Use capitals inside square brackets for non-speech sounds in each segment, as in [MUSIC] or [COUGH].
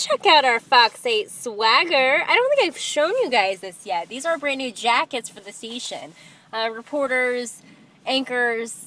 check out our Fox 8 swagger. I don't think I've shown you guys this yet. These are brand new jackets for the station. Uh, reporters, anchors,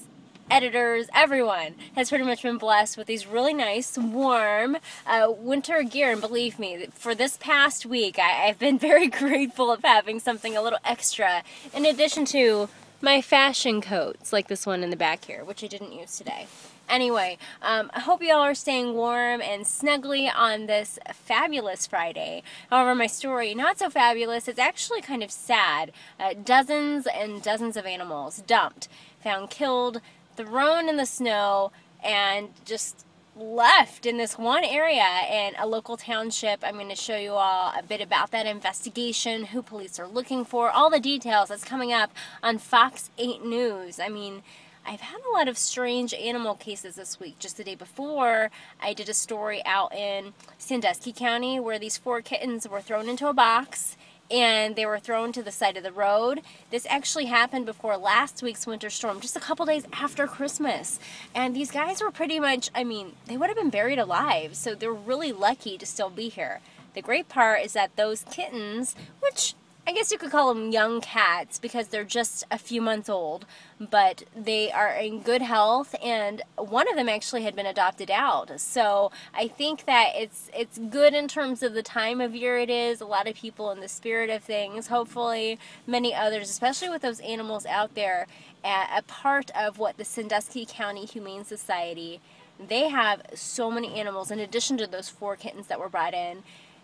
editors, everyone has pretty much been blessed with these really nice, warm uh, winter gear. And believe me, for this past week, I, have been [LAUGHS] very grateful of having something a little extra in addition to my fashion coats, like this one in the back here, which I didn't use today. Anyway, um, I hope you all are staying warm and snuggly on this fabulous Friday. However, my story, not so fabulous, it's actually kind of sad. Uh, dozens and dozens of animals dumped, found killed, thrown in the snow, and just left in this one area in a local township. I'm going to show you all a bit about that investigation, who police are looking for, all the details that's coming up on Fox 8 News. I mean, I've had a lot of strange animal cases this week. Just the day before, I did a story out in Sandusky County where these four kittens were thrown into a box and they were thrown to the side of the road. This actually happened before last week's winter storm, just a couple days after Christmas. And these guys were pretty much, I mean, they would have been buried alive, so they're really lucky to still be here. The great part is that those kittens, which I guess you could call them young cats because they're just a few months old, but they are in good health and one of them actually had been adopted out. So I think that it's it's good in terms of the time of year it is. A lot of people in the spirit of things, hopefully many others, especially with those animals out there, a part of what the Sandusky County Humane Society they have so many animals in addition to those four kittens that were brought in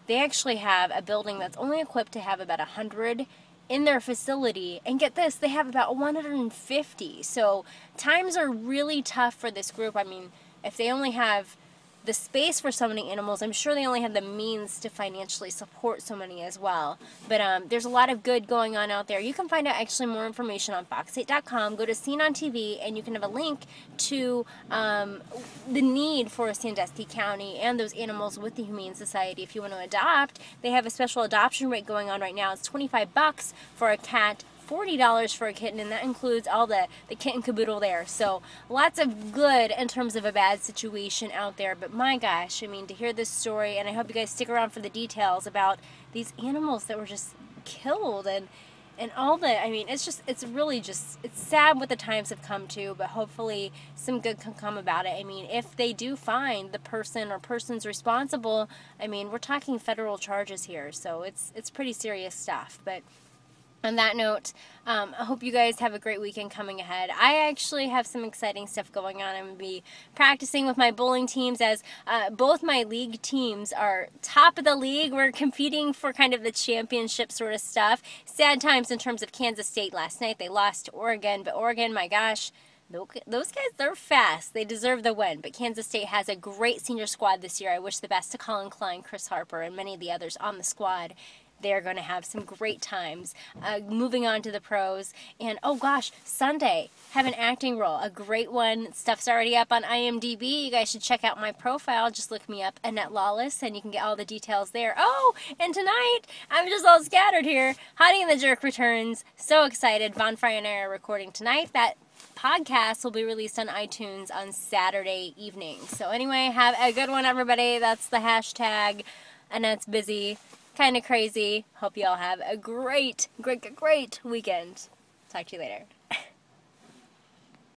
they actually have a building that's only equipped to have about 100 in their facility. And get this, they have about 150. So times are really tough for this group. I mean, if they only have the space for so many animals. I'm sure they only have the means to financially support so many as well. But um, there's a lot of good going on out there. You can find out actually more information on fox8.com. Go to Seen on TV, and you can have a link to um, the need for Sandusky County and those animals with the Humane Society. If you want to adopt, they have a special adoption rate going on right now. It's 25 bucks for a cat $40 for a kitten, and that includes all the, the kitten caboodle there. So lots of good in terms of a bad situation out there. But my gosh, I mean, to hear this story, and I hope you guys stick around for the details about these animals that were just killed and and all the i mean it's just it's really just it's sad what the times have come to but hopefully some good can come about it i mean if they do find the person or persons responsible i mean we're talking federal charges here so it's it's pretty serious stuff but on that note, um, I hope you guys have a great weekend coming ahead. I actually have some exciting stuff going on. I'm going to be practicing with my bowling teams as uh, both my league teams are top of the league. We're competing for kind of the championship sort of stuff. Sad times in terms of Kansas State last night. They lost to Oregon, but Oregon, my gosh, those guys, they're fast. They deserve the win. But Kansas State has a great senior squad this year. I wish the best to Collin Klein, Chris Harper, and many of the others on the squad they're going to have some great times. Uh, moving on to the pros, and oh gosh, Sunday have an acting role, a great one. Stuff's already up on IMDb. You guys should check out my profile. Just look me up, Annette Lawless, and you can get all the details there. Oh, and tonight I'm just all scattered here. Honey and the Jerk returns. So excited! Von Frey and I are recording tonight. That podcast will be released on iTunes on Saturday evening. So anyway, have a good one, everybody. That's the hashtag. Annette's busy kind of crazy. Hope you all have a great, great, great weekend. Talk to you later.